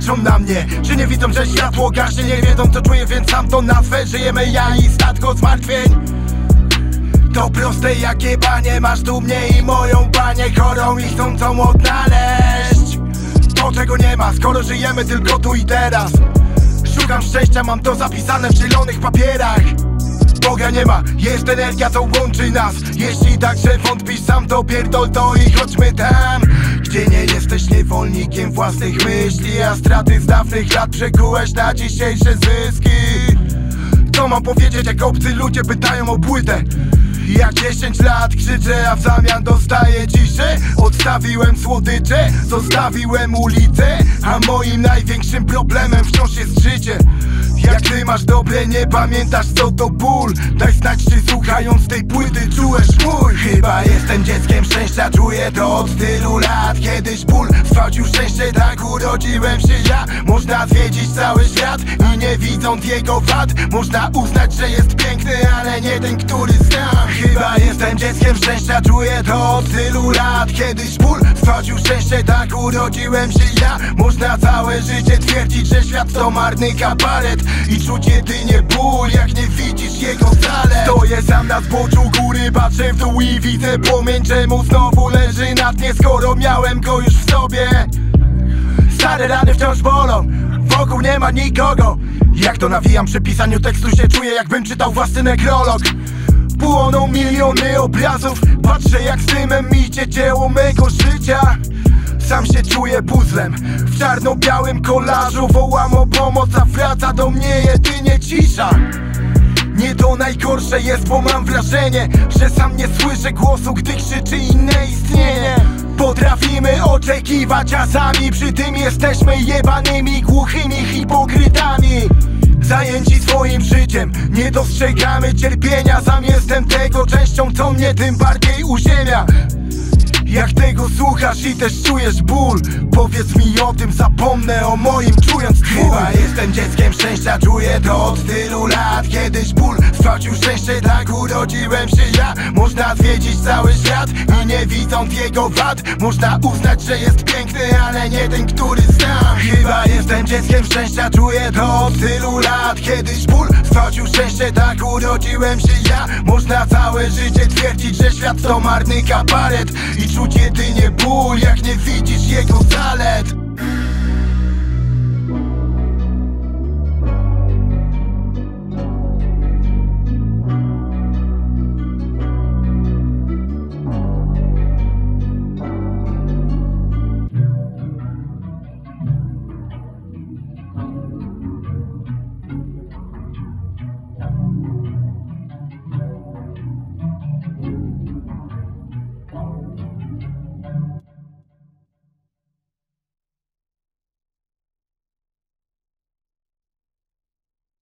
patrzą na mnie? Czy nie widzą, że światło gaśnie? Nie wiedzą co czuję, więc sam to nazwę Żyjemy. Ja i statko zmartwień. To proste jak jebanie. Masz tu mnie i moją panię. Chorą I chcącą odnaleźć. To czego nie ma, skoro żyjemy tylko tu i teraz. Szukam szczęścia, mam to zapisane w zielonych papierach. Boga nie ma, jest energia, co łączy nas. Jeśli także wątpisz sam, to pierdol to i chodźmy tam Gdzie nie jesteś niewolnikiem własnych myśli A straty z dawnych lat przekułeś na dzisiejsze zyski. Co mam powiedzieć, jak obcy ludzie pytają o płytę? Jak 10 lat krzyczę, a w zamian dostaję ciszę. Odstawiłem słodycze, zostawiłem ulicę A moim największym problemem wciąż jest życie jak ty masz dobre, nie pamiętasz co to ból? Daj znać czy słuchając tej płyty czułeś mój. Chyba jestem dzieckiem szczęścia, czuję to od tylu lat. Kiedyś ból stwierdził szczęście, tak urodziłem się ja. Można zwiedzić cały świat i nie widząc jego wad. Można uznać, że jest piękny, ale nie ten, który znam. Chyba jestem dzieckiem szczęścia, czuję to od tylu lat. Kiedyś ból stwierdził szczęście, tak urodziłem się ja. Można całe życie twierdzić, że świat to marny kabaret. I czuć jedynie ból, jak nie widzisz jego wcale. Stoję sam na zboczu góry, patrzę w dół i widzę płomień Czemu znowu leży na dnie, skoro miałem go już w sobie. Stare rany wciąż bolą, wokół nie ma nikogo. Jak to nawijam przy pisaniu tekstu się czuję jakbym czytał własny nekrolog Płoną miliony obrazów. Patrzę jak z dymem idzie dzieło mego życia. Sam się czuję puzzlem W czarno-białym kolażu wołam o pomoc A wraca do mnie jedynie cisza. Nie to najgorsze jest, bo mam wrażenie Że sam nie słyszę głosu, gdy krzyczy inne istnienie. Potrafimy oczekiwać, a sami przy tym jesteśmy jebanymi, głuchymi nie dostrzegamy cierpienia Sam jestem tego częścią, co mnie tym bardziej uziemia. Jak tego słuchasz i też czujesz ból Powiedz mi o tym, zapomnę o moim czując twój. Chyba jestem dzieckiem szczęścia, czuję to od tylu lat Kiedyś ból stracił szczęście, tak urodziłem się ja. Można zwiedzić cały świat i nie widząc jego wad. Można uznać, że jest piękny, ale nie ten, który znam Jestem dzieckiem szczęścia, czuję to od tylu lat. Kiedyś ból stracił szczęście, tak urodziłem się ja. Można całe życie twierdzić, że świat to marny kabaret. I czuć jedynie ból, jak nie widzisz